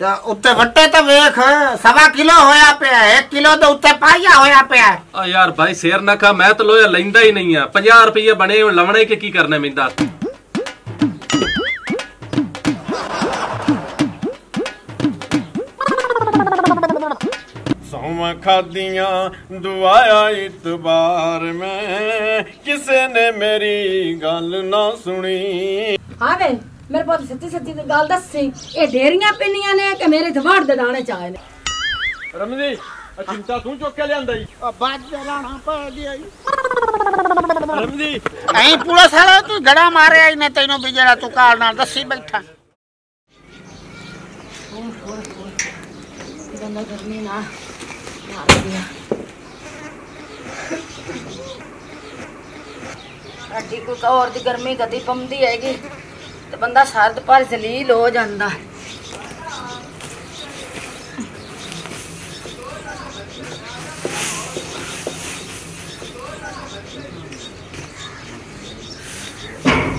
ਤੇ ਉੱਤੇ ਵੱਟੇ ਤਾਂ ਵੇਖ ਸਵਾ ਕਿਲੋ ਹੋਇਆ ਪਿਆ 1 ਕਿਲੋ ਦੇ ਉੱਤੇ ਪਾਈਆ ਹੋਇਆ ਪਿਆ। ਆ ਯਾਰ ਭਾਈ ਸਿਰ ਨਾ ਖਾ ਮੈਂ ਤਾਂ ਲੋਹਾ ਲੈਂਦਾ ਹੀ ਨਹੀਂ ਆ। 50 ਰੁਪਏ ਬਣੇ ਹੁਣ ਲਵਣੇ ਕਿ ਕੀ ਕਰਨਾ ਮਿੰਦਾ ਸੌਵਾਂ ਖਾਦੀਆਂ ਦੁਆਇਆ ਇਤਬਾਰ ਮੈਂ ਕਿਸੇ ਨੇ ਮੇਰੀ ਗੱਲ ਨਾ ਸੁਣੀ। ਹਾਂ ਵੇ ਮੇਰੇ ਪੁੱਤ ਸੱਚੀ ਸੱਚੀ ਦੀ ਗੱਲ ਦੱਸੀ। ਇਹ ਢੇਰੀਆਂ ਪਿੰਨੀਆਂ ਨੇ ਕਿ ਮੇਰੇ ਧਵਾੜ ਦੇ ਦਾਣੇ ਚਾਏ ਨੇ। ਰਮਜੀ ਆ ਚਿੰਤਾ ਤੂੰ ਚੁੱਕ ਕੇ ਲਿਆਂਦਾ ਈ। ਬਾਜ ਰਾਣਾ ਪਾ ਗਿਆ ਰਮਜੀ ਐਂ ਪੁਲਿਸ ਵਾਲਾ ਤੂੰ ਗੜਾ ਮਾਰਿਆ ਇਹਨੇ ਤੈਨੂੰ ਵੀ ਜਿਹੜਾ ਤੂੰ ਕਾਲ ਨਾਲ ਦੱਸੀ ਬੈਠਾ। ਬੰਦਾ ਗਰਮੀ ਨਾ ਮਾਰ ਦਿਆ ਅੱਡੀ ਕੋਈ ਹੋਰ ਦੀ ਗਰਮੀ ਕਦੀ ਪੰਦੀ ਹੈਗੀ। ਤੇ ਬੰਦਾ ਸਰਦ ਪਰ ਜ਼ਲੀਲ ਹੋ ਜਾਂਦਾ।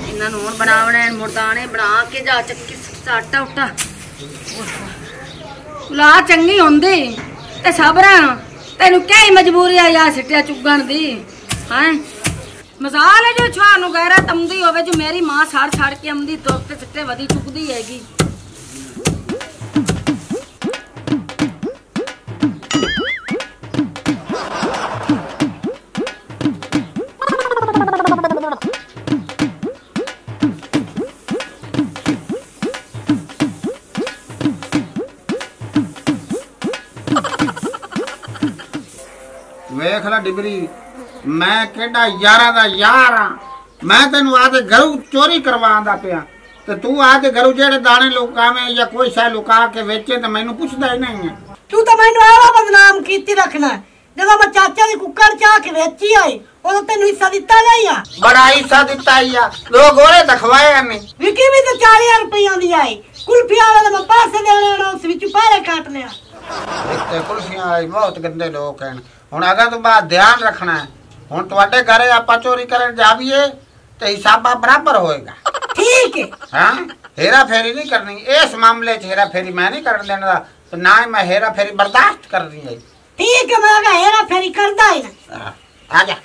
ਇਹਨਾਂ ਨੂੰ ਹੁਣ ਬਣਾਵਣੇ ਮੁਰਦਾਨੇ ਬਣਾ ਕੇ ਜਾ ਚੱਕੀ ਆਟਾ ਉਟਾ। ਲਾ ਚੰਗੀ ਹੁੰਦੀ, ਤੇ ਸਬਰਾਂ, ਤੈਨੂੰ ਕਿਹੜੀ ਮਜਬੂਰੀ ਆ ਯਾ ਸਿੱਟਿਆ ਚੁੱਗਣ ਦੀ, ਹੈ? ਮਜ਼ਾਲ ਹੈ ਜੋ ਛਾ ਨੂੰ ਗੈਰਾ ਤੰਦੀ ਹੋਵੇ, ਜੋ ਮੇਰੀ ਮਾਂ ਸੜ ਸੜ ਕੇ ਆਉਂਦੀ ਦੁੱਖ ਤੇ ਸਿੱਟੇ ਵਧੀ ਚੁੱਕਦੀ ਹੈਗੀ। ਵੇਖ ਲੈ ਡਿਬਰੀ। ਮੈਂ ਕਿਹੜਾ ਯਾਰਾਂ ਦਾ ਯਾਰ ਆ? ਮੈਂ ਤੈਨੂੰ ਆਦੇ ਘਰੋਂ ਚੋਰੀ ਕਰਵਾਉਂਦਾ ਪਿਆ। ਤੇ ਤੂੰ ਆਦੇ ਘਰੋਂ ਜਿਹੜੇ ਦਾਣੇ ਲੁਕਾਵੇਂ ਜਾਂ ਕੋਈ ਸ਼ੈ ਲੁਕਾ ਕੇ ਵੇਚੇ ਤਾਂ ਮੈਨੂੰ ਪੁੱਛਦਾ ਹੀ ਨਹੀਂ ਹੈ। ਤੂੰ ਤਾਂ ਮੈਨੂੰ ਆਵਾ ਬਦਨਾਮ ਕੀਤੀ ਰੱਖਣਾ ਜਦੋਂ ਮੈਂ ਚਾਚਾ ਦੀ ਕੁੱਕਰ ਚਾਹ ਕੇ ਵੇਚੀ ਆਈ ਉਦੋਂ ਤੈਨੂੰ ਹਿੱਸਾ ਦਿੱਤਾ ਨਹੀਂ ਆ? ਬੜਾ ਹਿੱਸਾ ਦਿੱਤਾ ਹੀ ਆ। ਲੋਕ ਉਹਨੇ ਦਿਖਵਾਇਆ ਨੇ ਵਿਕੀ ਵੀ ਤਾਂ 40000 ਰੁਪਈਆ ਦੀ ਆਈ। ਕੁਲਫੀਆਂ ਵਾਲੇ ਮੈਂ ਪਾਸੇ ਦੇਣੇ ਉਹਨਾਂ ਉਸ ਵਿੱਚ ਪਾਰੇ ਕੱਟ ਲਿਆ। ਇੱਥੇ ਕੁਲਫੀਆਂ ਵਾਲੇ ਬਹੁਤ ਗੰਦੇ ਲੋਕ ਹਨ। ਹੁਣ ਅਗਾ ਤੋਂ ਬਾਅਦ ਧਿਆਨ ਰੱਖਣਾ ਹੈ ਹੁਣ ਤੁਹਾਡੇ ਘਰੇ ਆਪਾਂ ਚੋਰੀ ਕਰਨ ਜਾਵੀਏ ਤੇ ਹਿਸਾਬਾ ਬਰਾਬਰ ਹੋਏਗਾ। ਠੀਕ ਹੈ। ਹਾਂ? ਹੇਰਾ ਫੇਰੀ ਨਹੀਂ ਕਰਨੀ। ਇਸ ਮਾਮਲੇ 'ਚ ਹੇਰਾ ਫੇਰੀ ਮੈਂ ਨਹੀਂ ਕਰਨ ਦੇਣਾ ਤੇ ਨਾ ਹੀ ਮੈਂ ਹੇਰਾ ਫੇਰੀ ਬਰਦਾਸ਼ਤ ਕਰਨੀ ਹੈ ਠੀਕ ਹੈ ਮੈਂ ਹੈਰਾ ਫੇਰੀ ਕਰਦਾ ਹੀ ਨਾ। ਹਾਂ, ਆ ਜਾ।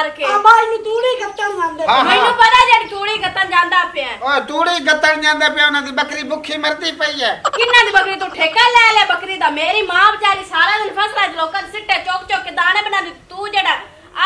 ਪਿਆ ਝੋਲੀਆਂ ਬਾਰ ਕੇ ਆ ਬਾਈ ਨੂੰ ਤੂੜੀ ਕੱਟਣ ਜਾਂਦੇ। ਹਾਂ, ਮੈਨੂੰ ਪਤਾ ਜਿਹੜੀ ਤੂੜੀ ਕੱਤਨ ਜਾਂਦਾ ਪਿਆ। ਓਏ ਤੂੜੀ ਗੱਤਣ ਜਾਂਦਾ ਪਿਆ ਉਹਨਾਂ ਦੀ ਬੱਕਰੀ ਭੁੱਖੀ ਮਰਦੀ ਪਈ ਹੈ ਕਿੰਨਾ ਦੀ ਬੱਕਰੀ ਤੂੰ ਠੇਕਾ ਲੈ ਲੈ ਬੱਕਰੀ ਦਾ ਮੇਰੀ ਮਾਂ ਵਿਚਾਰੀ ਸਾਰਾ ਦਿਨ ਫਸਲਾਂ 'ਚ ਲੋਕਾਂ ਦੇ ਸਿੱਟੇ ਚੁੱਕ ਚੁੱਕ ਕੇ ਦਾਣੇ ਬਣਾਉਂਦੀ ਤੂੰ ਜਿਹੜਾ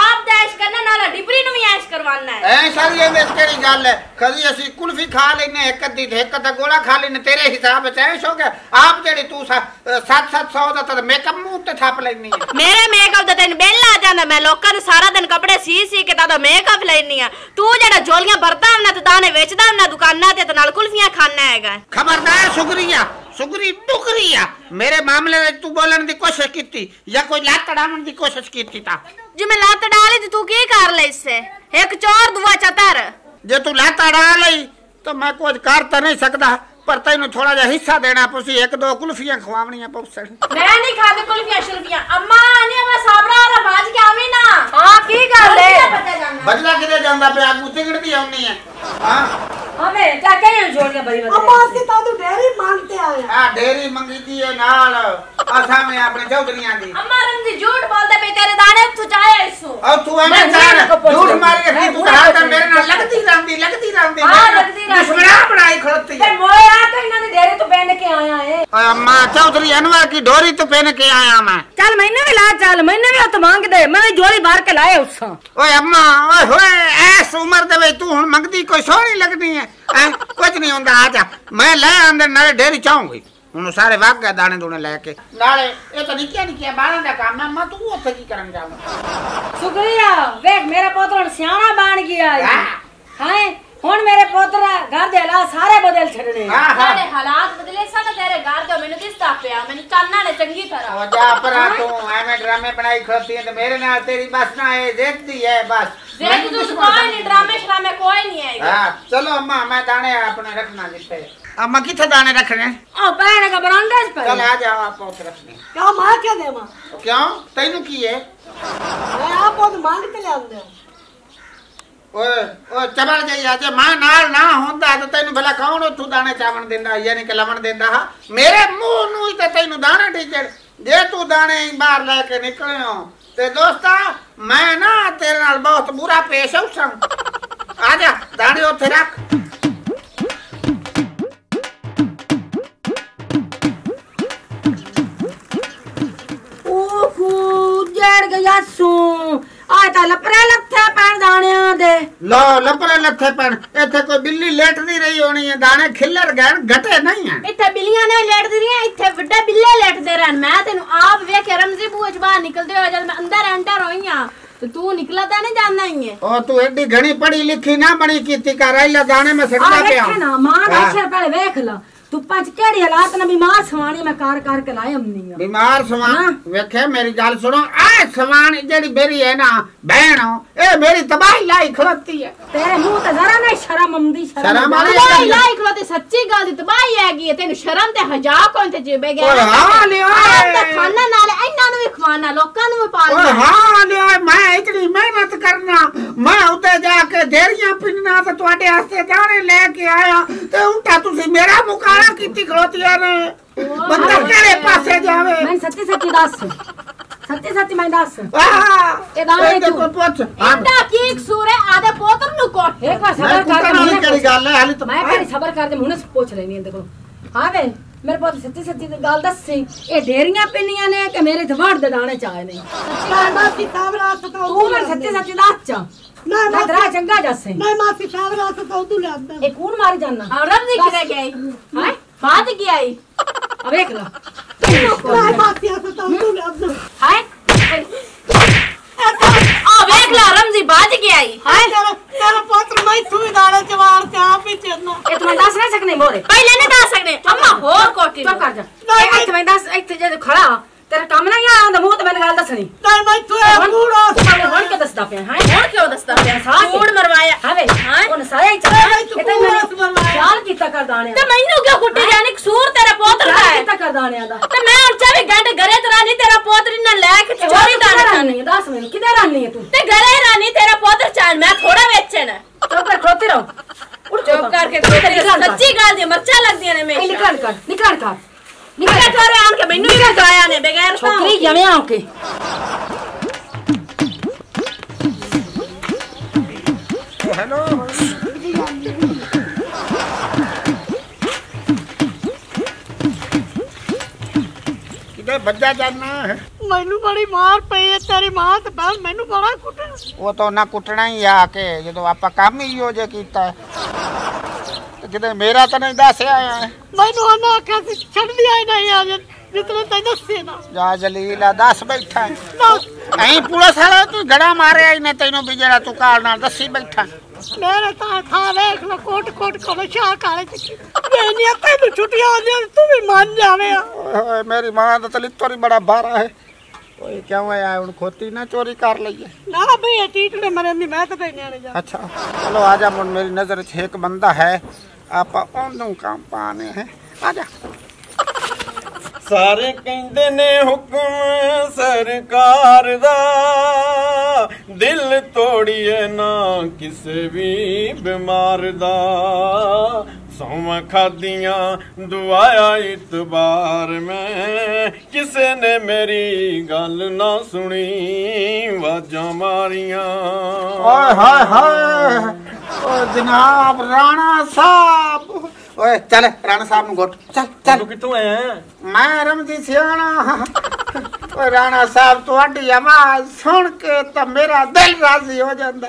ਆਪ ਦਾ ਐਸ਼ ਕਰਨਾ ਨਾਲ ਵੀ ਐਸ਼ ਕਰਵਾਉਣਾ ਹੈ। ਐ ਸਾਰੀ ਇਹ ਵਿੱਚ ਕਿਹੜੀ ਗੱਲ ਹੈ? ਕਦੀ ਅਸੀਂ ਕੁਲਫੀ ਖਾ ਲੈਨੇ ਇੱਕ ਅੱਧੀ ਤੇ ਇੱਕ ਅੱਧਾ ਗੋਲਾ ਖਾ ਲੈਨੇ ਤੇਰੇ ਹਿਸਾਬ ਚ ਐਸ਼ ਹੋ ਗਿਆ। ਆਪ ਜਿਹੜੀ ਤੂੰ 7-700 ਦਾ ਤਾਂ ਮੇਕਅਪ ਮੂੰਹ ਤੇ ਥਾਪ ਲੈਣੀ ਹੈ। ਮੇਰੇ ਮੇਕਅਪ ਦਾ ਤੈਨੂੰ ਬਿੱਲ ਆ ਜਾਂਦਾ ਮੈਂ ਲੋਕਾਂ ਦੇ ਸਾਰਾ ਦਿਨ ਕੱਪੜੇ ਸੀ ਸੀ ਕੇ ਤਾਂ ਮੇਕਅਪ ਲੈਣੀ ਆ ਤੂੰ ਜਿਹੜਾ ਝੋਲੀਆਂ ਵਰਤਾ ਨਾ ਤੇ ਦਾਣੇ ਵੇਚਦਾ ਨਾ ਦੁਕਾਨਾਂ ਤੇ ਤੇ ਨਾਲ ਕੁਲਫੀਆਂ ਖਾਣਾ ਹੈਗਾ। ਖਬਰਦਾਰ ਸੁਗਰੀਆ ਸੁਗਰੀ ਟੁਕਰੀਆ ਮੇਰੇ ਮਾਮਲੇ ਵਿੱਚ ਤੂੰ ਬੋਲਣ ਦੀ ਕੋਸ਼ਿਸ਼ ਕੀਤੀ ਜਾਂ ਕੋਈ ਲੱਤ ਅੜਾਉਣ ਦੀ ਕੋਸ਼ਿਸ਼ ਕੀਤੀ ਤਾਂ? ਜੇ ਮੈਂ ਲੱਤ ਡਾਲੀ ਤੇ ਤੂੰ ਕੀ ਕਰ ਲੈ ਇਸੇ? ਇੱਕ ਚੋਰ ਦੁਆ ਚਤਰ। ਜੇ ਤੂੰ ਲੱਤ ਅੜਾ ਲਈ ਤਾਂ ਮੈਂ ਕੁਝ ਕਰ ਤਾਂ ਨਹੀਂ ਸਕਦਾ ਪਰ ਤੈਨੂੰ ਥੋੜਾ ਜਿਹਾ ਹਿੱਸਾ ਦੇਣਾ ਪਊਸੀ ਇੱਕ ਦੋ ਕੁਲਫੀਆਂ ਖਵਾਉਣੀਆਂ ਪਊਸਣ ਮੈਂ ਨਹੀਂ ਖਾਦੇ ਕੁਲਫੀਆਂ ਸ਼ੁਲਫੀਆਂ। ਅੰਮਾ ਨੇ ਮੈਂ ਸਾਬਰਾ ਰਾ ਬਾਜ ਕੇ ਆਵੀ ਨਾ। ਹਾਂ ਕੀ ਗੱਲ ਹੈ ਬਦਲਾ ਕਿਤੇ ਜਾਂਦਾ ਪਿਆ ਆਗੂ ਤਿਗੜਦੀ ਆਉਣੀ ਹੈ ਹਾਂ। ਹਮੇ ਚਾਚਾ ਨੇ ਝੋਲੀਆਂ ਬੜੀ ਅਮਾ ਅਸੀਂ ਤਾਂ ਤੂੰ ਡੇਰੀ ਮੰਗਤੇ ਆਇਆ ਆ ਢੇਰੀ ਮੰਗੀ ਦੀ ਹੈ ਨਾਲ ਅਸਾਂ ਮੈਂ ਆਪਣੇ ਚੌਧਰੀਆਂ ਦੀ ਅੰਮਾ ਰੰਦੀ ਝੂਠ ਬੋਲਦੇ ਪਈ ਤੇਰੇ ਦਾਣੇ ਤੂੰ ਚਾਇਆ ਇਸੂ ਔਰ ਤੂੰ ਐਵੇਂ ਮੈਂ ਕਰ ਹੁਣੇ ਪੁੱਛ ਝੂਠ ਲਈ। ਮਾਰੀ ਰੱਖੀ ਮੈਂ ਤੂੰ ਹੁਣੇ ਤਾਂ ਪੁੱਛ ਮੇਰੇ ਨਾਲ ਲਈ। ਲੱਗਦੀ ਰਹਿੰਦੀ ਲੱਗਦੀ ਰਹਿੰਦੀ ਹਾਂ, ਲੱਗਦੀ ਰਹਿੰਦੀ। ਦੁਸ਼ਮਣਾ ਬਣਾਈ ਖੜੋਤੀ ਤੇ ਹੈ ਮੋਇਆ ਤਾਂ ਇਹਨਾਂ ਦੇ ਡੇਰੇ ਤੋਂ ਪੈਣ ਕੇ ਆਇਆ ਏ ਓਏ ਅੰਮਾ ਚੌਧਰੀ ਅਨਵਰ ਕੀ ਡੋਰੀ ਤੋਂ ਪਹਿਨ ਕੇ ਆਇਆ ਮੈਂ ਚੱਲ ਮੈਨੂੰ ਵੀ ਲਾ ਚੱਲ ਮੈਨੂੰ ਵੀ ਹੱਥ ਮੰਗਦੇ ਮੈਂ ਵੀ ਝੋਲੀ ਬਾਹਰ ਕੇ ਲਾਇਆ ਉਸਾਂ ਓਏ ਅੰਮਾ ਓਏ ਹੋਏ ਐਸ ਉਮਰ ਦੇ ਵਿੱਚ ਤੂੰ ਹੁਣ ਐ ਕੁਝ ਨਹੀਂ ਹੁੰਦਾ ਆ ਜਾ। ਮੈਂ ਲੈ ਆਂਦੇ ਨਾਲੇ ਡੇਰੀ ਚਾਹੂੰਗੀ ਹੁਣ ਸਾਰੇ ਵਗ ਗਏ ਦਾਣੇ ਦੂਣੇ ਲੈ ਕੇ। ਨਾਲੇ ਇਹ ਤਾਂ ਨਿੱਕੀਆਂ ਨਿੱਕੀਆਂ ਬਾਲਾਂ ਦਾ ਕੰਮ ਹੈ ਅੰਮਾ ਤੂੰ ਉੱਥੇ ਕੀ ਕਰਨ ਜਾਵਾਂ? ਸ਼ੁਕਰੀਆ ਵੇਖ ਮੇਰਾ ਪੁੱਤ ਹੁਣ ਸਿਆਣਾ ਬਣ ਗਿਆ ਹਾਂ। ਹਾਂ? ਹੁਣ ਮੇਰੇ ਪੁੱਤਰ ਘਰ ਦੇ ਹਾਲਾਤ ਸਾਰੇ ਬਦਲ ਛੱਡਣੇ ਹਾਂ ਹਾਂ। ਸਾਡੇ ਹਾਲਾਤ ਬਦਲੇ ਸਨ ਤੇਰੇ ਘਰ ਤੋਂ ਮੈਨੂੰ ਦਿਸਦਾ ਪਿਆ। ਮੈਨੂੰ ਚਾਨਣਾ ਨੇ ਚੰਗੀ ਤਰ੍ਹਾਂ। ਉਹ ਜਾ ਪਰਾਂ ਤੂੰ ਐਵੇਂ ਡਰਾਮੇ ਬਣਾਈ ਖੋਤੀ ਹੈ ਤੇ ਮੇਰੇ ਨਾਲ ਤੇਰੀ ਬਸ ਨਾ ਇਹ ਦੇਖਦੀ ਹੈ ਬਸ। ਜੇ ਤੂੰ ਕੋਈ ਨਹੀਂ ਡਰਾਮੇ ਸ਼ਰਾਮੇ ਕੋਈ ਨਹੀਂ ਆਏਗਾ ਹਾਂ ਚਲੋ ਅੰਮਾ ਮੈਂ ਦਾਣੇ ਆਪਣੇ ਰੱਖਣਾ ਜਿੱਥੇ। ਅੰਮਾ ਕਿੱਥੇ ਦਾਣੇ ਰੱਖਣੇ? ਉਹ ਭੈਣ ਦਾ ਬਰਾਂਡੇ 'ਚ ਚਲ ਪਏ ਆ ਜਾ ਆਪਾਂ ਉੱਥੇ ਰੱਖਣੇ। ਕਿਉਂ ਮਾਂ ਕਿਆ ਦੇਵਾਂ? ਕਿਉਂ? ਤੈਨੂੰ ਕੀ ਹੈ ਮੈਂ ਆਪ ਉਹ ਮੰਗ ਤੇ ਲਿਆਉਂਦਾ। ਓਏ ਓਏ ਚਬਲ ਜਾਈ ਆ ਜੇ ਮੈਂ ਨਾਲ ਨਾ ਹੁੰਦਾ ਤਾਂ ਤੈਨੂੰ ਭਲਾ ਕੌਣ ਉੱਥੋਂ ਦਾਣੇ ਚਾਵਣ ਦਿੰਦਾ, ਯਾਨੀ ਕਿ ਲਵਣ ਦਿੰਦਾ ਹਾਂ? ਮੇਰੇ ਮੂੰਹ ਨੂੰ ਹੀ ਤਾਂ ਤੈਨੂੰ ਦਾਣਾ ਟੀਚਰ ਜੇ ਤੂੰ ਦਾਣੇ ਬਾਹਰ ਲੈ ਕੇ ਨਿਕਲਿਓ ਤੇ ਦੋਸਤਾ, ਮੈਂ ਨਾ ਤੇਰੇ ਨਾਲ ਬਹੁਤ ਬੁਰਾ ਪੇਸ਼ ਹੋਸਾਂ ਆ ਜਾ, ਦਾਣੇ ਉੱਥੇ ਰੱਖ। ਉਹ ਜੜ ਗਿਆ ਸੂ। ਆ ਤਾਂ ਲਪਰੇ ਦਾਣਿਆਂ ਦੇ ਲੋ ਲੱਪਰੇ ਲੱਥੇ ਪੈਣ ਇੱਥੇ ਕੋਈ ਬਿੱਲੀ ਲੇਟਦੀ ਰਹੀ ਹੋਣੀ ਹੈ ਦਾਣੇ ਖਿੱਲਰ ਗਏ ਘਟੇ ਨਹੀਂ ਆ ਇੱਥੇ ਬਿੱਲੀਆਂ ਨੇ ਲੇਟਦੀ ਰਹੀਆਂ ਇੱਥੇ ਵੱਡੇ ਬਿੱਲੇ ਲੇਟਦੇ ਰਹਿਣ ਮੈਂ ਤੈਨੂੰ ਆਪ ਵੇਖ ਕੇ ਰਮਜ਼ੀ ਬੂਹੇ ਚ ਬਾਹਰ ਨਿਕਲਦੇ ਹੋਏ ਜਦ ਮੈਂ ਅੰਦਰ ਐਂਟਰ ਹੋਈ ਆ ਤੇ ਤੂੰ ਨਿਕਲਾ ਤਾਂ ਨਹੀਂ ਜਾਂਦਾ ਹੀ ਹੈ ਉਹ ਤੂੰ ਐਡੀ ਘਣੀ ਪੜੀ ਲਿਖੀ ਨਾ ਬਣੀ ਕੀਤੀ ਕਰ ਆਈ ਦਾਣੇ ਮੈਂ ਆ ਸਿੱਟਦਾ ਪਿਆ ਵੇਖੇ ਨਾ ਮਾਂ ਦਾ ਹਾਂ। ਅਕਸ਼ਰ ਪਹਿਲੇ ਵੇਖ ਲਾ ਤੂੰ ਪੰਜ ਕਿਹੜੀ ਹਾਲਾਤ ਨਾਲ ਬਿਮਾਰ ਸਵਾਣੀ ਮੈਂ ਕਾਰ ਕਾਰ ਕੇ ਲਾਇ ਅੰਨੀ ਆ ਬਿਮਾਰ ਸਵਾਨ ਹਾਂ। ਵੇਖੇ ਮੇਰੀ ਗੱਲ ਸੁਣੋ ਆ ਸਵਾਨ ਜਿਹੜੀ ਮੇਰੀ ਹੈ ਨਾ ਭੈਣ ਇਹ ਮੇਰੀ ਤਬਾਹੀ ਲਾਈ ਖਲੋਤੀ ਹੈ ਤੇਰੇ ਮੂੰਹ ਤੇ ਜ਼ਰਾ ਨਹੀਂ ਸ਼ਰਮ ਆਉਂਦੀ ਸ਼ਰਮ ਆਉਂਦੀ। ਆਉਂਦੀ? ਤਬਾਹੀ ਲਾਇਕ ਲੋ ਤੇ ਸੱਚੀ ਗੱਲ ਦੀ ਤਬਾਹੀ ਹੈਗੀ ਹੈ ਤੈਨੂੰ ਸ਼ਰਮ ਤੇ ਹਜਾ ਕੋਈ ਤੇ ਜਿਬੇ ਗਿਆ ਓਏ ਹਾਂ ਲਿਆ ਆਪ ਤਾਂ ਖਾਣਾ ਨਾਲ ਇਹਨਾਂ ਨੂੰ ਵੀ ਖਵਾਣਾ ਲੋਕਾਂ ਨੂੰ ਵੀ ਓਏ ਪਾਲਣਾ ਹਾਂ ਲਿਆ ਮੈਂ ਇਤਨੀ ਮਿਹਨਤ ਕਰਨਾ ਮੈਂ ਉੱਤੇ ਜਾ ਕੇ ਢੇਰੀਆਂ ਪਿੰਨਾ ਤੇ ਤੁਹਾਡੇ ਵਾਸਤੇ ਦਾਣੇ ਲੈ ਕੇ ਆਇਆ ਤੇ ਉਲਟਾ ਤੁਸੀਂ ਮੇਰਾ ਮੁਕਾਲਾ ਕੀਤੀ ਖਲੋਤੀਆਂ ਨੇ। ਬੰਦਾ ਕਿਹੜੇ ਪਾਸੇ ਜਾਵੇ? ਮੈਂ ਸੱਚੀ ਸੱਚੀ ਦੱਸ। ਸੱਚੀ ਸੱਚੀ ਮੈਂ ਦੱਸ। ਆਹ ਇਹ ਦਾਣੇ ਇਹਦੇ ਤੂੰ- ਕੋਲ ਪੁੱਛ ਇੰਦਾ ਕੀ ਕਸੂਰ ਹੈ? ਆਦੇ ਪੋਤਰ ਨੂੰ ਕੋਟ ਇੱਕ ਵਾਰ ਮੈਂ ਸਬਰ ਵਾਲੀ ਮੈਨੂੰ ਕਿਹੜੀ ਗੱਲ ਹੈ? ਹਾਲੇ ਤਾਂ ਮੈਂ ਕਿਹੜੀ ਸਬਰ ਕਰਦੇ ਮੂੰਹ ਨਾਲ ਪੁੱਛ ਲੈਣੀ ਇਹਦੇ ਕੋਲ। ਹਾਂ ਵੇ ਮੇਰੇ ਪੁੱਤ ਸੱਚੀ ਸੱਚੀ ਦੀ ਗੱਲ ਦੱਸੀ। ਇਹ ਢੇਰੀਆਂ ਪਿੰਨੀਆਂ ਨੇ ਕਿ ਮੇਰੇ ਤੇ ਵੜ ਦੇ ਦਾਣੇ ਚਾਏ ਨੇ? ਮਾਸੀ ਸਾਹਿਬ ਰਾਤ ਤੋਂ ਤੂੰ ਮੈਨੂੰ ਸੱਚੀ ਸੱਚੀ ਦੱਸ ਚਾ ਮੈਂ ਮੈਂ ਤੇਰਾ ਚੰਗਾ ਜੱਸੇ ਮੈਂ ਮਾਸੀ ਸਾਹਿਬ ਰਾਤ ਤੋਂ ਉਦੋਂ ਲਿਆਉਂਦਾ ਇਹ ਕੌਣ ਮਾਰੀ ਜਾਨਾ ਹਾਂ ਰਮਜ਼ੀ ਕਿਤੇ ਗਈ ਹੈ? ਬਾਤ ਕੀ ਆਈ ਆ ਵੇਖ ਲਾ ਮੈਂ ਮਾਸੀ ਆਸ ਤੋਂ ਉਦੋਂ ਲਿਆਉਂਦਾ ਹੈ ਆ ਵੇਖ ਲੈ ਰਮਜ਼ੀ ਬਾਜ ਕੀ ਆਈ ਹਾਏ ਤੇਰਾ ਤੇਰਾ ਪੁੱਤਰ ਮੈਂ ਤੂੰ ਹੀ ਦਾਣੇ ਚਵਾਰ ਤੇ ਆਪ ਹੀ ਚੇਰਨਾ ਇਹ ਤੂੰ ਮੈਨੂੰ ਦੱਸ ਨਹੀਂ ਸਕਨੇ ਮੋਰੇ ਪਹਿਲੇ ਨਹੀਂ ਦੱਸ ਸਕਦੇ ਅੰਮਾ ਹੋਰ ਕੋਟੀ ਚੁੱਪ ਕਰ ਜਾ ਇਹ ਇੱਥੇ ਮੈਂ ਦੱਸ ਇੱਥੇ ਜੇ ਖੜਾ ਤੇਰਾ ਕੰਮ ਨਹੀਂ ਆ ਆਉਂਦਾ ਮੂੰਹ ਤੇ ਮੈਨੂੰ ਗੱਲ ਦੱਸਣੀ ਨਹੀਂ ਮੈਂ ਤੂੰ ਇਹ ਕੂੜਾ ਹੁਣ ਹੁਣ ਕੇ ਦੱਸਦਾ ਪਿਆ ਹੈ ਹੁਣ ਕਿਉਂ ਦੱਸਦਾ ਪਿਆ ਸਾਹ ਕੂੜ ਮਰਵਾਇਆ ਹਾਂ ਵੇ ਹਾਂ ਉਹਨੇ ਸਾਇਆ ਹੀ ਚੱਲ ਇਹ ਤਾਂ ਮੈਨੂੰ ਖਿਆਲ ਕੀਤਾ ਕਰ ਦਾਣਿਆਂ ਤੇ ਮੈਨੂੰ ਕਿਉਂ ਕੁੱਟੀ ਜਾਣੀ? ਕਸੂਰ ਤੇਰਾ ਪੋਤਰ ਦਾ ਖਿਆਲ ਹੈ। ਕੀਤਾ ਕਰ ਦਾਣਿਆਂ ਦਾ। ਤੇ ਮੈਂ ਹੁਣ ਚਾਹੇ ਘੰਟੇ ਘਰੇ ਤੇ ਰਾਨੀ ਤੇਰਾ ਪੋਤਰੀ ਨਾਲ ਲੈ ਕੇ ਚੋਰੀ ਦਾਣੇ ਖਾਣੇ। ਨਹੀਂ ਦੱਸ ਮੈਨੂੰ ਕਿਧਰ ਆਨੀ ਹੈ ਤੂੰ? ਤੇ ਘਰੇ ਰਾਨੀ ਤੇਰਾ ਪੋਤਰ ਚਾਣ ਮੈਂ ਥੋੜਾ ਵੇਚਣ। ਚੁੱਪ ਕਰ ਖੋਤੀ ਰਹੋ। ਉੱਠ ਚੁੱਪ ਕਰਕੇ ਤੇਰੀ ਸੱਚੀ ਗੱਲ ਦੀ ਮਰਚਾ ਲੱਗਦੀਆਂ ਨੇ ਇਹ ਮੇਰੇ ਨਿਕਲ ਕਰ ਨਿਕਲ। ਕਰ ਨਿਕਲ। ਕਰ ਕਿਤੇ ਬੱਜਾ ਜਾਣਾ ਹੈ? ਮੈਨੂੰ ਬੜੀ ਮਾਰ ਪਈ ਹੈ ਤੇਰੀ ਮਾਂ ਤੇ ਬਸ ਮੈਨੂੰ ਬੜਾ ਕੁੱਟਿਆ। ਉਹ ਤਾਂ ਨਾ ਕੁੱਟਣਾ ਹੀ ਆ ਕੇ ਜਦੋਂ ਆਪਾਂ ਕੰਮ ਹੀ ਇਹੋ ਜਿਹਾ ਕੀਤਾ। ਤੇ ਕਿਤੇ ਮੇਰਾ ਤਾਂ ਨਹੀਂ ਦੱਸਿਆ ਆ ਮੈਨੂੰ ਉਹਨਾਂ ਆਖਿਆ ਸੀ ਛੱਡਦੀ ਆਈ ਨਹੀਂ ਆ ਤੈਨੂੰ ਦੱਸੇ ਨਾ ਜਾ ਜਲੀਲਾ ਦੱਸ ਬੈਠਾ ਦੱਸ ਐਂ ਪੁਲਿਸ ਵਾਲਾ ਤੂੰ ਗੜਾ ਮਾਰਿਆ ਇਹਨੇ ਤੈਨੂੰ ਵੀ ਜਿਹੜਾ ਤੂੰ ਕਾਲ ਨਾਲ ਦੱਸੀ ਬੈਠਾ ਮੇਰੇ ਤਾਂ ਥਾ ਵੇਖ ਲੋ ਕੋਟ ਕੋਟ ਕੋਲ ਸ਼ਾਹ ਕਾਲੇ ਤੇ ਨਹੀਂ ਤੈਨੂੰ ਛੁੱਟੀਆਂ ਹੋ ਜਾਣ ਤੂੰ ਵੀ ਮੰਨ ਜਾਵੇਂ ਆ ਓਏ ਹੋਏ ਮੇਰੀ ਮਾਂ ਦਾ ਤਾਂ ਲਿੱਤੋਂ ਹੀ ਬੜਾ ਬਾਰਾ ਹੈ ਓਏ ਕਿਉਂ ਆਇਆ ਹੁਣ ਖੋਤੀ ਨਾ ਚੋਰੀ ਕਰ ਲਈਏ ਨਾ ਬਈ ਇਹ ਟੀਟੜੇ ਮਰਨ ਦੀ ਮੈਂ ਤਾਂ ਤੇ ਨਿਆਣੇ ਜਾ ਅੱਛਾ ਚਲੋ ਆ ਜਾ ਹੁਣ ਮੇਰੀ ਨਜ਼ਰ 'ਚ ਇੱਕ ਬੰਦਾ ਹੈ ਆਪਾਂ ਉਹਨੂੰ ਕੰਮ ਪਾਣੇ ਹੈ ਆ ਜਾ ਸਾਰੇ ਕਹਿੰਦੇ ਨੇ ਹੁਕਮ ਸਰਕਾਰ ਦਾ। ਦਿਲ ਤੋੜੀਏ ਨਾ ਕਿਸੇ ਵੀ ਬਿਮਾਰ ਦਾ। ਸੌਵਾਂ ਖਾਦੀਆਂ ਦੁਆਇਆ ਇਤਬਾਰ ਮੈਂ। ਕਿਸੇ ਨੇ ਮੇਰੀ ਗੱਲ ਨਾ ਸੁਣੀ ਵਾਜਾਂ ਮਾਰੀਆਂ। ਓਏ ਹਾਏ ਹਾਏ ਓ ਜਨਾਬ ਰਾਣਾ ਸਾਹਿਬ। ਓਏ ਚੱਲ ਰਾਣਾ ਸਾਹਿਬ ਨੂੰ ਗੁੱਟ ਚੱਲ ਚੱਲ। ਤੂੰ ਕਿੱਥੋਂ ਆਇਆ? ਮੈਂ ਰਮਜੀ ਸਿਆਣਾ ਓਏ ਰਾਣਾ ਸਾਹਿਬ ਤੁਹਾਡੀ ਆਵਾਜ਼ ਸੁਣ ਕੇ ਤਾਂ ਮੇਰਾ ਦਿਲ ਰਾਜ਼ੀ ਹੋ ਜਾਂਦਾ।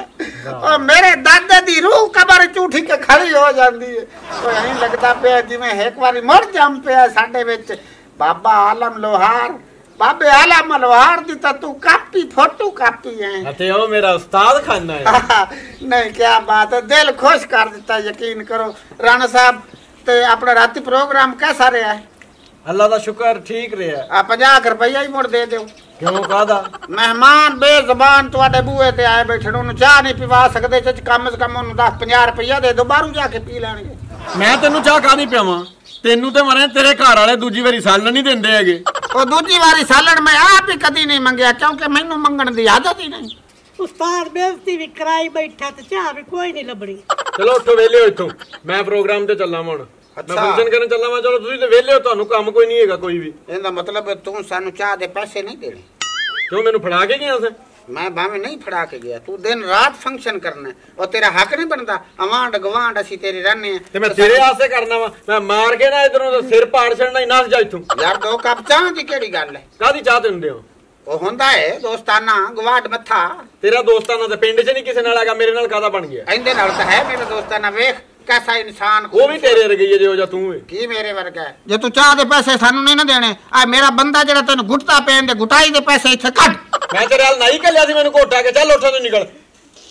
ਓ ਮੇਰੇ ਦਾਦੇ ਦੀ ਰੂਹ ਕਬਰ ਉੱਠ ਕੇ ਖੜੀ ਹੋ ਜਾਂਦੀ ਹੈ ਓਏ ਐਂ ਲੱਗਦਾ ਪਿਆ ਜਿਵੇਂ ਇੱਕ ਵਾਰੀ ਮਰ ਜੰਮ ਪਿਆ ਸਾਡੇ ਵਿੱਚ। ਬਾਬਾ ਆਲਮ ਲੋਹਾਰ ਬਾਬੇ ਆਲਾ ਮਲਵਾਰ ਦੀ ਤਾਂ ਤੂੰ ਕਾਪੀ ਫੋਟੋ ਕਾਪੀ ਹੈ ਅਤੇ ਉਹ ਮੇਰਾ ਉਸਤਾਦ ਖਾਨਾ ਹੈ ਨਹੀਂ ਕੀ ਬਾਤ ਹੈ। ਦਿਲ ਖੁਸ਼ ਕਰ ਦਿੱਤਾ ਯਕੀਨ ਕਰੋ। ਰਾਣਾ ਸਾਹਿਬ ਤੇ ਆਪਣਾ ਰਾਤੀ ਪ੍ਰੋਗਰਾਮ ਕੈਸਾ ਰਿਹਾ ਹੈ? ਅੱਲਾ ਦਾ ਸ਼ੁਕਰ ਠੀਕ ਰਿਹਾ। ਆ 50 ਰੁਪਈਆ ਹੀ ਮੁੜ ਦੇ ਦਿਓ। ਕਿਉਂ ਕਾਦਾ ਮਹਿਮਾਨ ਬੇਜ਼ਬਾਨ ਤੁਹਾਡੇ ਬੂਹੇ ਤੇ ਆਏ ਬੈਠਣ ਉਹਨੂੰ ਚਾਹ ਨਹੀਂ ਪਿਵਾ ਸਕਦੇ ਤੇ ਕੰਮ ਸੇ ਕੰਮ ਉਹਨੂੰ 10 50 ਰੁਪਈਆ ਦੇ ਦਿਓ ਬਾਹਰੋਂ ਜਾ ਕੇ ਪੀ ਲੈਣਗੇ। ਮੈਂ ਤੈਨੂੰ ਚਾਹ ਕਾਦੀ ਪਿਆਵਾਂ? ਤੈਨੂੰ ਤੇ ਮਰੇ ਤੇਰੇ ਘਰ ਵਾਲੇ ਦੂਜੀ ਵਾਰੀ ਸਾਲਣ ਨਹੀਂ ਦਿੰਦੇ ਹੈਗੇ। ਉਹ ਦੂਜੀ ਵਾਰੀ ਸਾਲਣ ਮੈਂ ਆਪ ਹੀ ਕਦੀ ਨਹੀਂ ਮੰਗਿਆ ਕਿਉਂਕਿ ਮੈਨੂੰ ਮੰਗਣ ਦੀ ਆਦਤ ਹੀ ਨਹੀਂ। ਉਸਤਾਦ ਬੇਇੱਜ਼ਤੀ ਵੀ ਕਰਾਈ ਬੈਠਾ ਤੇ ਚਾਹ ਵੀ ਕੋਈ ਨਹੀਂ ਲੱਭਣੀ। ਚਲੋ ਉੱਠੋ ਵੇਲੇ ਹੋ ਇੱਥੋਂ। ਮੈਂ ਪ੍ਰੋਗਰਾਮ ਤੇ ਚੱਲਾਂ ਹੁਣ। ਮੈਂ। ਫੰਕਸ਼ਨ ਕਰਨ ਚੱਲਾਂ ਵਾਂ ਚਲੋ ਤੁਸੀਂ ਤੇ ਵੇਲੇ ਹੋ ਤੁਹਾਨੂੰ ਕੰਮ ਕੋਈ ਨਹੀਂ ਹੈਗਾ ਕੋਈ ਵੀ। ਇਹਦਾ ਮਤਲਬ ਤੂੰ ਸਾਨੂੰ ਚਾਹ ਦੇ ਪੈਸੇ ਨਹੀਂ ਦੇਣੇ। ਕਿਉਂ ਮੈਨੂੰ ਫੜਾ ਕੇ ਗਿਆ ਸੇ ਮੈਂ ਭਾਵੇਂ ਨਹੀਂ ਫੜਾ ਕੇ ਗਿਆ ਤੂੰ ਦਿਨ ਰਾਤ ਫੰਕਸ਼ਨ ਕਰਨਾ। ਉਹ ਤੇਰਾ ਹੱਕ ਨਹੀਂ ਬਣਦਾ। ਅਵਾਂਡ ਗਵਾਂਡ ਅਸੀਂ ਤੇਰੇ ਰਹਿੰਦੇ ਆ ਤੇ ਮੈਂ ਤੇਰੇ ਆਸਤੇ ਕਰਨਾ ਵਾ ਮੈਂ ਮਾਰ ਕੇ ਨਾ ਇਧਰੋਂ ਦਾ ਸਿਰ ਪਾੜ ਛੱਡਣਾ ਹੀ ਨਸ ਜਾ ਇੱਥੋਂ। ਯਾਰ ਦੋ ਕੱਪ ਚਾਹ ਦੀ ਕਿਹੜੀ ਗੱਲ ਹੈ? ਕਾਦੀ ਚਾਹ ਦਿੰਦੇ ਹੋ? ਉਹ ਹੁੰਦਾ ਹੈ ਦੋਸਤਾਨਾ ਗਵਾਂਡ ਮੱਥਾ। ਤੇਰਾ ਦੋਸਤਾਂ ਨਾਲ ਤੇ ਪਿੰਡ 'ਚ ਨਹੀਂ ਕਿਸੇ ਨਾਲ ਹੈਗਾ ਮੇਰੇ ਨਾਲ ਕਾਦਾ ਬਣ ਗਿਆ? ਇਹਦੇ ਨਾਲ ਤਾਂ ਹੈ ਮੇਰੇ ਦੋਸਤਾਨਾ ਵੇਖ। ਕੈਸਾ ਇਨਸਾਨ ਉਹ ਵੀ ਤੇਰੇ ਵਰਗੀ ਹੈ ਜਿਹੋ ਜਿਹਾ ਤੂੰ ਹੈ ਕੀ ਮੇਰੇ ਵਰਗਾ ਹੈ? ਜੇ ਤੂੰ ਚਾਹ ਦੇ ਪੈਸੇ ਸਾਨੂੰ ਨਹੀਂ ਨਾ ਦੇਣੇ ਆ ਮੇਰਾ ਬੰਦਾ ਜਿਹੜਾ ਤੈਨੂੰ ਗੁੱਟਦਾ ਪੈਣ ਦੇ ਗੁਟਾਈ ਦੇ ਪੈਸੇ ਇੱਥੇ ਕੱਢ। ਮੈਂ ਤੇਰੇ ਨਾਲ ਨਹੀਂ ਕੱਲਿਆ ਸੀ ਮੈਨੂੰ ਘੋਟਾ ਕੇ ਚੱਲ ਉੱਠ ਤੂੰ ਨਿਕਲ।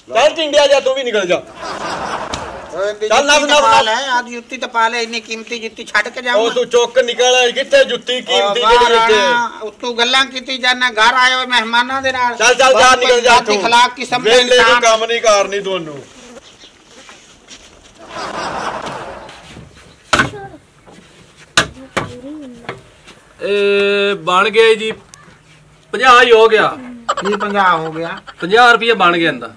ਚੱਲ ਚਿੰਡਿਆ ਜਾ ਤੂੰ ਵੀ ਨਿਕਲ ਜਾ। ਚੱਲ ਨੱਸ, ਨੱਸ, ਪਾ। ਲੈ ਆਦੀ ਜੁੱਤੀ ਤਾਂ ਪਾ ਲੈ ਇੰਨੀ ਕੀਮਤੀ ਜੁੱਤੀ ਛੱਡ ਕੇ ਉਹ ਜਾਊਂਗਾ ਤੂੰ ਚੁੱਕ ਨਿਕਲ ਕਿੱਥੇ ਜੁੱਤੀ ਕੀਮਤੀ ਜਿਹੜੀ ਇੱਥੇ ਤੂੰ ਗੱਲਾਂ ਕੀਤੀ ਜਾਨਾ ਘਰ ਆਏ ਹੋਏ ਮਹਿਮਾਨਾਂ ਦੇ ਨਾਲ। ਚੱਲ ਚੱਲ ਜਾ ਨਿਕਲ ਜਾ ਜਾਤੀ ਖਲਾਕ ਕਿਸਮ ਦੇ ਵੇਲੇ ਕੰਮ ਨਹੀਂ ਕਰਨੀ ਤੁਹਾਨੂੰ ਬਣ ਗਏ ਜੀ 50 ਹੀ ਹੋ ਗਿਆ। ਕੀ 50 ਹੋ ਗਿਆ? 50 ਰੁਪਏ ਬਣ ਗਿਆ ਇਹਦਾ।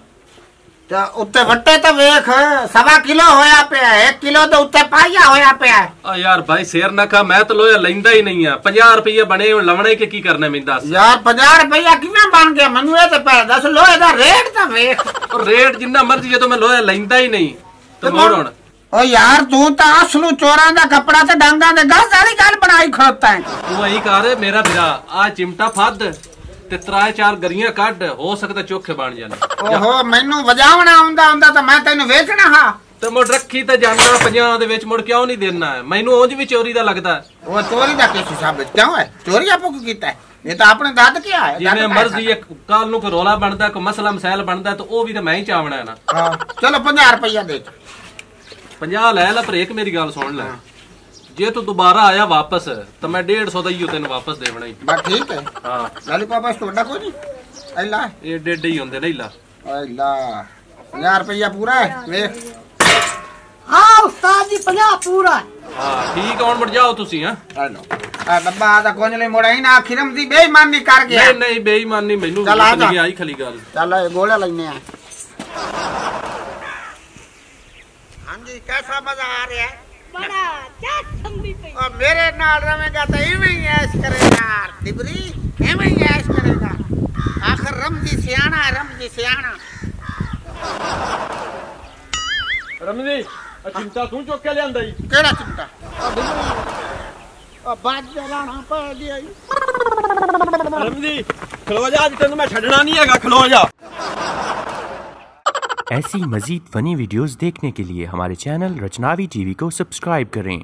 ਤਾਂ ਉੱਤੇ ਵੱਟੇ ਤਾਂ ਵੇਖ ਸਵਾ ਕਿਲੋ ਹੋਇਆ ਪਿਆ 1 ਕਿਲੋ ਦੇ ਉੱਤੇ ਪਾਈਆ ਹੋਇਆ ਪਿਆ ਆ ਯਾਰ ਭਾਈ ਸਿਰ ਨਾ ਖਾ ਮੈਂ ਤਾਂ ਲੋਹਾ ਲੈਂਦਾ ਹੀ ਨਹੀਂ ਆ। 50 ਰੁਪਏ ਬਣੇ ਹੁਣ ਲਵਣੇ ਕਿ ਕੀ ਕਰਨਾ ਮੈਨੂੰ ਦੱਸ। ਯਾਰ 50 ਰੁਪਇਆ ਕਿਵੇਂ ਬਣ ਗਿਆ? ਮੈਨੂੰ ਇਹ ਤੇ ਪੈ ਦੱਸ ਲੋਹੇ ਦਾ ਰੇਟ ਤਾਂ ਵੇਖ। ਉਹ ਰੇਟ ਜਿੰਨਾ ਮਰਜ਼ੀ ਜਦੋਂ ਮੈਂ ਲੋਹਾ ਲੈਂਦਾ ਹੀ ਨਹੀਂ ਤੇ ਮੋੜ ਹੁਣ। ਓ ਯਾਰ ਤੂੰ ਤਾਂ ਅਸਲੂ ਚੋਰਾਂ ਦਾ ਕੱਪੜਾ ਤੇ ਡਾਂਗਾਂ ਦੇ ਗਾਹ ਵਾਲੀ ਗੱਲ ਬਣਾਈ ਖੜਤਾ ਹੈ। ਤੂੰ ਐਂ ਕਰ ਮੇਰਾ ਵੀਰਾ ਆ ਚਿਮਟਾ ਫੱਦ ਤੇ ਤਰਾਏ ਚਾਰ ਗਰੀਆਂ ਕੱਢ ਹੋ ਸਕਦਾ ਚੋਖੇ ਬਣ ਜਾਣ। ਓਹੋ ਮੈਨੂੰ ਵਜਾਵਣਾ ਆਉਂਦਾ ਹੁੰਦਾ ਤਾਂ ਮੈਂ ਤੈਨੂੰ ਵੇਚਣਾ ਹਾਂ। ਤੇ ਮੁੜ ਰੱਖੀ ਤੇ ਜਾਨਾ 50 ਦੇ ਵਿੱਚ ਮੁੜ ਕਿਉਂ ਨਹੀਂ ਦੇਣਾ? ਮੈਨੂੰ ਉਂਝ ਵੀ ਚੋਰੀ ਦਾ ਲੱਗਦਾ। ਉਹ ਚੋਰੀ ਦਾ ਕਿਸ ਹਿਸਾਬ ਵਿੱਚ? ਕਿਉਂ ਹੈ? ਚੋਰੀ ਆਪੋ ਕੀ ਕੀਤਾ ਇਹ ਤਾਂ ਆਪਣੇ ਦਾਦ ਕੀ ਹੈ ਜਿਵੇਂ ਮਰਜ਼ੀ ਇੱਕ ਕੱਲ ਨੂੰ ਕੋਈ ਰੋਲਾ ਬਣਦਾ ਕੋਈ ਮਸਲਾ ਮਸਾਇਲ ਬਣਦਾ ਤਾਂ ਉਹ ਵੀ ਤਾਂ ਮੈਂ ਹੀ ਚਾਵਣਾ ਹੈ ਨਾ। ਹਾਂ ਚਲੋ 50 ਰੁਪਇਆ ਦੇ 50 ਲੈ ਲੈ ਪਰ ਇੱਕ ਮੇਰੀ ਗੱਲ ਸੁਣ ਲੈ। ਜੇ ਤੂੰ ਦੁਬਾਰਾ ਆਇਆ ਵਾਪਸ ਤਾਂ ਮੈਂ 150 ਦਾ ਹੀ ਉਹ ਤੈਨੂੰ ਵਾਪਸ ਦੇਵਣਾ ਹੀ। ਬਸ ਠੀਕ ਹੈ। ਹਾਂ। ਲਾਲੀਪਾਪ ਇਸ ਤੁਹਾਡਾ ਕੋਈ ਨਹੀਂ। ਐਲਾ। ਇਹ ਡੇਡੇ ਹੀ ਹੁੰਦੇ ਨਹੀਂ ਲਾ ਐਲਾ। 50 ਰੁਪਇਆ ਪੂਰਾ ਹੈ ਵੇਖ। ਹਾਂ ਉਸਤਾਦ ਜੀ 50 ਪੂਰਾ ਹਾਂ। ਠੀਕ ਆਉਣ ਮੁੜ ਜਾਓ ਤੁਸੀਂ ਹਾਂ। ਆ ਲਓ। ਆ ਡੱਬਾ ਆਦਾ ਕੋਂਜਲੇ ਮੋੜਾ ਹੀ ਨਾ ਖਿਰਮ ਦੀ ਬੇਈਮਾਨੀ ਕਰ ਗਿਆ ਨਹੀਂ ਨਹੀਂ ਬੇਈਮਾਨੀ ਮੈਨੂੰ ਚੱਲ ਆ ਜਾ। ਨਹੀਂ ਆਈ ਖਲੀ ਗੱਲ। ਚੱਲ ਇਹ ਗੋਲੇ ਲੈਨੇ ਆ। ਹਾਂਜੀ ਕਿਹਦਾ ਮਜ਼ਾ ਆ ਰਿਹਾ ਹੈ ਬੜਾ ਚਾਹ ਸੰਦੀ ਪਈ ਔਰ ਮੇਰੇ ਨਾਲ ਰਵੇਂਗਾ ਤਾਂ ਇਵੇਂ ਹੀ ਐਸ਼ ਕਰੇਗਾ ਡਿਬਰੀ ਐਵੇਂ ਹੀ ਐਸ਼ ਕਰੇਗਾ ਆਖਰ ਰਮਜੀ ਸਿਆਣਾ ਹੈ ਰਮਜੀ ਸਿਆਣਾ ਰਮਜੀ ਆ ਚਿੰਤਾ ਤੂੰ ਚੁੱਕ ਕੇ ਲਿਆਂਦਾ ਈ ਕਿਹੜਾ ਚਿੰਤਾ ਉਹ ਡਿਬਰੀ ਉਹ ਬਾਜ ਰਾਣਾ ਪੈ ਗਿਆ ਈ। ਰਮਜੀ ਖਲੋ ਜਾ ਅੱਜ ਤੈਨੂੰ ਮੈਂ ਛੱਡਣਾ ਨਹੀਂ ਹੈਗਾ ਖਲੋ ਜਾ ऐसी मज़ीद फ़नी वीडियोज़ देखने के लिए हमारे चैनल रचनावी टीवी को सब्सक्राइब करें